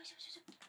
よし、よし、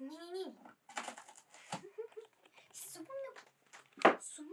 ににに。そんな。そんな。